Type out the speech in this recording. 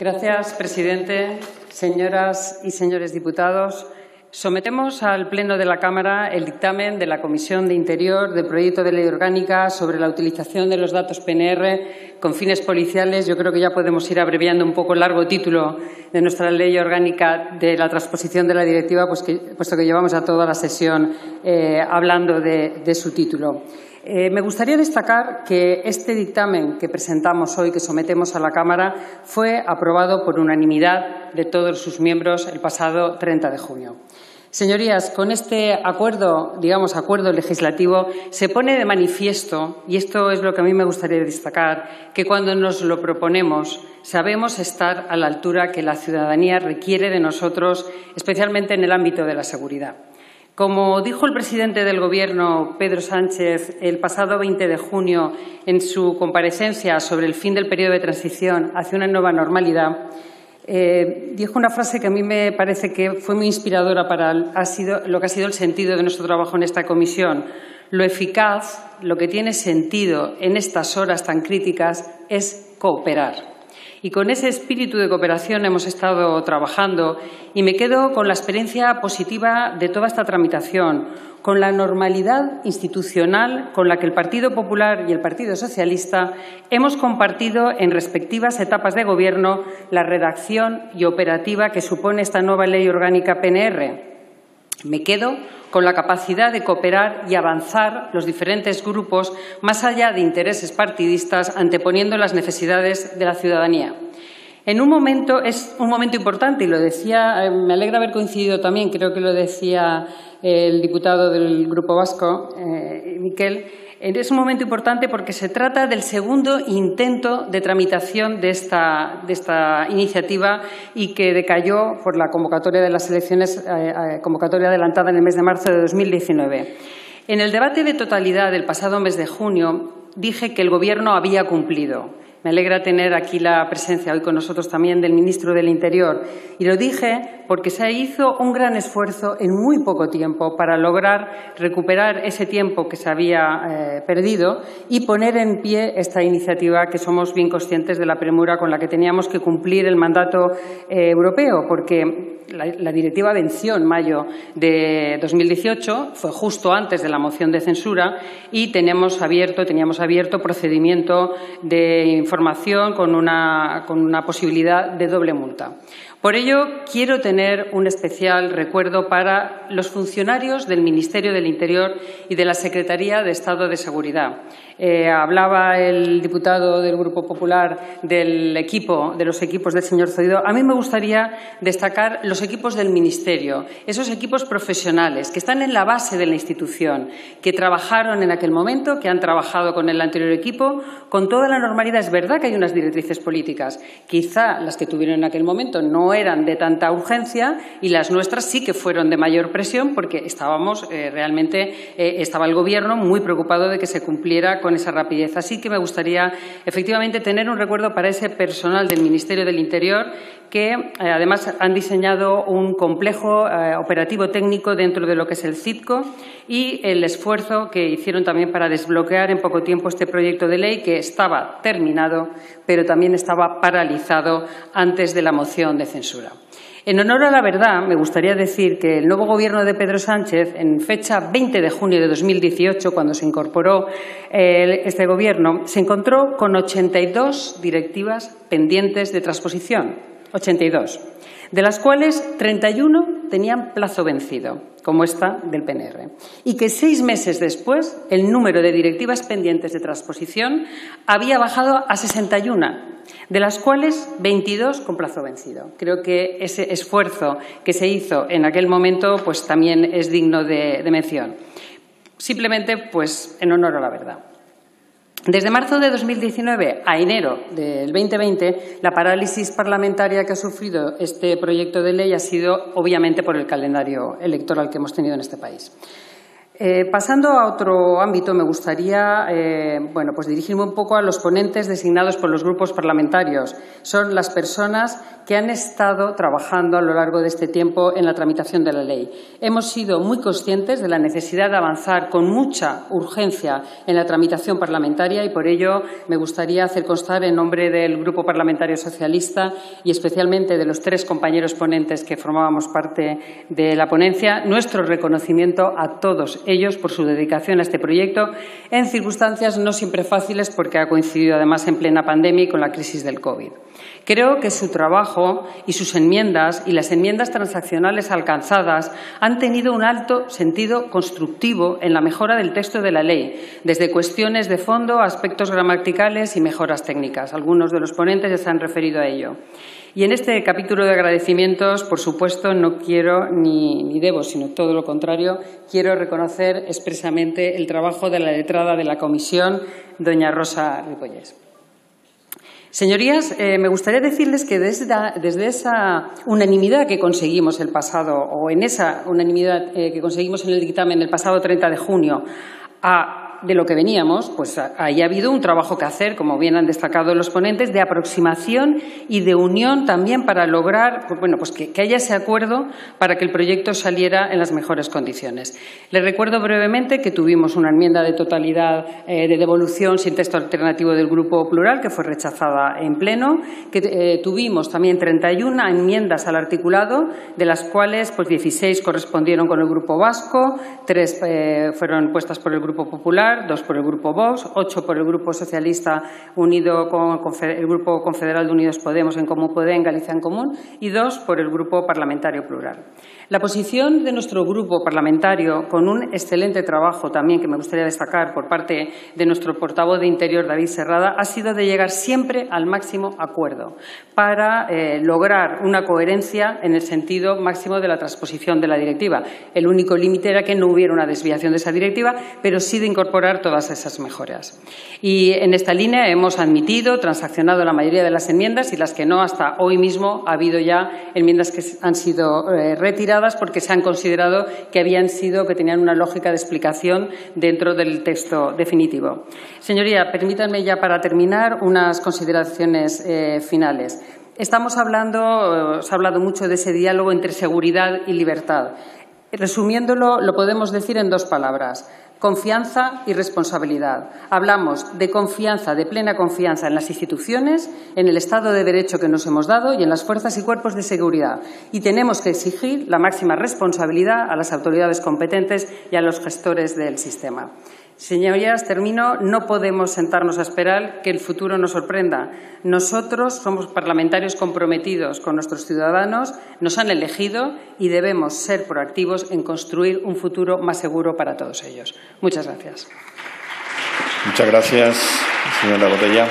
Gracias, presidente. Señoras y señores diputados, sometemos al Pleno de la Cámara el dictamen de la Comisión de Interior del proyecto de ley orgánica sobre la utilización de los datos PNR con fines policiales. Yo creo que ya podemos ir abreviando un poco el largo título de nuestra ley orgánica de la transposición de la directiva, pues puesto que llevamos a toda la sesión eh, hablando de su título. Eh, me gustaría destacar que este dictamen que presentamos hoy, que sometemos a la Cámara, fue aprobado por unanimidad de todos sus miembros el pasado 30 de junio. Señorías, con este acuerdo, digamos, acuerdo legislativo, se pone de manifiesto, y esto es lo que a mí me gustaría destacar, que cuando nos lo proponemos sabemos estar a la altura que la ciudadanía requiere de nosotros, especialmente en el ámbito de la seguridad. Como dijo el presidente del Gobierno, Pedro Sánchez, el pasado 20 de junio, en su comparecencia sobre el fin del periodo de transición hacia una nueva normalidad, eh, dijo una frase que a mí me parece que fue muy inspiradora para lo que ha sido el sentido de nuestro trabajo en esta comisión. Lo eficaz, lo que tiene sentido en estas horas tan críticas es cooperar. Y con ese espíritu de cooperación hemos estado trabajando y me quedo con la experiencia positiva de toda esta tramitación, con la normalidad institucional con la que el Partido Popular y el Partido Socialista hemos compartido en respectivas etapas de Gobierno la redacción y operativa que supone esta nueva ley orgánica PNR. Me quedo con la capacidad de cooperar y avanzar los diferentes grupos más allá de intereses partidistas, anteponiendo las necesidades de la ciudadanía. En un momento, es un momento importante, y lo decía, eh, me alegra haber coincidido también, creo que lo decía el diputado del Grupo Vasco, eh, Miquel, es un momento importante porque se trata del segundo intento de tramitación de esta, iniciativa y que decayó por la convocatoria de las elecciones, eh, eh, convocatoria adelantada en el mes de marzo de 2019. En el debate de totalidad del pasado mes de junio dije que el Gobierno había cumplido me alegra tener aquí la presencia hoy con nosotros también del ministro del Interior. Y lo dije porque se hizo un gran esfuerzo en muy poco tiempo para lograr recuperar ese tiempo que se había eh, perdido y poner en pie esta iniciativa que somos bien conscientes de la premura con la que teníamos que cumplir el mandato eh, europeo, porque la, directiva venció en mayo de 2018, fue justo antes de la moción de censura y tenemos abierto, teníamos abierto procedimiento de información con una, con una posibilidad de doble multa. Por ello, quiero tener un especial recuerdo para los funcionarios del Ministerio del Interior y de la Secretaría de Estado de Seguridad. Eh, hablaba el diputado del Grupo Popular del equipo, de los equipos del señor Zoido. A mí me gustaría destacar los equipos del Ministerio, esos equipos profesionales que están en la base de la institución, que trabajaron en aquel momento, que han trabajado con el anterior equipo, con toda la normalidad. Es verdad que hay unas directrices políticas. Quizá las que tuvieron en aquel momento no eran de tanta urgencia y las nuestras sí que fueron de mayor presión porque estábamos eh, realmente, eh, estaba el Gobierno muy preocupado de que se cumpliera con esa rapidez. Así que me gustaría efectivamente tener un recuerdo para ese personal del Ministerio del Interior que eh, además han diseñado un complejo eh, operativo técnico dentro de lo que es el CITCO y el esfuerzo que hicieron también para desbloquear en poco tiempo este proyecto de ley que estaba terminado, pero también estaba paralizado antes de la moción de censura. En honor a la verdad, me gustaría decir que el nuevo Gobierno de Pedro Sánchez, en fecha 20 de junio de 2018, cuando se incorporó este Gobierno, se encontró con 82 directivas pendientes de transposición. 82 de las cuales 31 tenían plazo vencido, como esta del PNR, y que seis meses después el número de directivas pendientes de transposición había bajado a 61, de las cuales 22 con plazo vencido. Creo que ese esfuerzo que se hizo en aquel momento pues, también es digno de, mención. Simplemente, pues, en honor a la verdad. Desde marzo de 2019 a enero del 2020, la parálisis parlamentaria que ha sufrido este proyecto de ley ha sido, obviamente, por el calendario electoral que hemos tenido en este país. Eh, pasando a otro ámbito, me gustaría eh, bueno, pues dirigirme un poco a los ponentes designados por los grupos parlamentarios. Son las personas que han estado trabajando a lo largo de este tiempo en la tramitación de la ley. Hemos sido muy conscientes de la necesidad de avanzar con mucha urgencia en la tramitación parlamentaria y por ello me gustaría hacer constar en nombre del Grupo Parlamentario Socialista y especialmente de los tres compañeros ponentes que formábamos parte de la ponencia nuestro reconocimiento a todos ellos por su dedicación a este proyecto en circunstancias no siempre fáciles porque ha coincidido además en plena pandemia y con la crisis del COVID. Creo que su trabajo y sus enmiendas y las enmiendas transaccionales alcanzadas han tenido un alto sentido constructivo en la mejora del texto de la ley, desde cuestiones de fondo a aspectos gramaticales y mejoras técnicas. Algunos de los ponentes ya se han referido a ello. Y en este capítulo de agradecimientos, por supuesto, no quiero ni, ni, debo, sino todo lo contrario, quiero reconocer expresamente el trabajo de la letrada de la Comisión, doña Rosa Ripollés. Señorías, eh, me gustaría decirles que desde, desde, esa unanimidad que conseguimos el pasado, o en esa unanimidad eh, que conseguimos en el dictamen el pasado 30 de junio, a de lo que veníamos, pues ahí ha habido un trabajo que hacer, como bien han destacado los ponentes, de aproximación y de unión también para lograr pues, bueno, pues que, haya ese acuerdo para que el proyecto saliera en las mejores condiciones. Les recuerdo brevemente que tuvimos una enmienda de totalidad eh, de devolución sin texto alternativo del Grupo Plural, que fue rechazada en pleno, que eh, tuvimos también 31 enmiendas al articulado, de las cuales pues 16 correspondieron con el Grupo Vasco, tres eh, fueron puestas por el Grupo Popular, dos por el Grupo Vox, ocho por el Grupo Socialista unido con el Grupo Confederal de Unidos Podemos en Común Podem, Galicia en Común, y dos por el Grupo Parlamentario Plural. La posición de nuestro grupo parlamentario, con un excelente trabajo también que me gustaría destacar por parte de nuestro portavoz de Interior, David Serrada, ha sido de llegar siempre al máximo acuerdo para eh, lograr una coherencia en el sentido máximo de la transposición de la directiva. El único límite era que no hubiera una desviación de esa directiva, pero sí de incorporar todas esas mejoras. Y en esta línea hemos admitido, transaccionado la mayoría de las enmiendas y las que no, hasta hoy mismo ha habido ya enmiendas que han sido eh, retiradas porque se han considerado que habían sido, que tenían una lógica de explicación dentro del texto definitivo. Señoría, permítanme ya para terminar unas consideraciones eh, finales. Estamos hablando, se ha hablado mucho de ese diálogo entre seguridad y libertad. Resumiéndolo, lo podemos decir en dos palabras Confianza y responsabilidad. Hablamos de confianza, de plena confianza en las instituciones, en el Estado de Derecho que nos hemos dado y en las fuerzas y cuerpos de seguridad. Y tenemos que exigir la máxima responsabilidad a las autoridades competentes y a los gestores del sistema. Señorías, termino. No podemos sentarnos a esperar que el futuro nos sorprenda. Nosotros somos parlamentarios comprometidos con nuestros ciudadanos, nos han elegido y debemos ser proactivos en construir un futuro más seguro para todos ellos. Muchas gracias. Muchas gracias, señora Botella.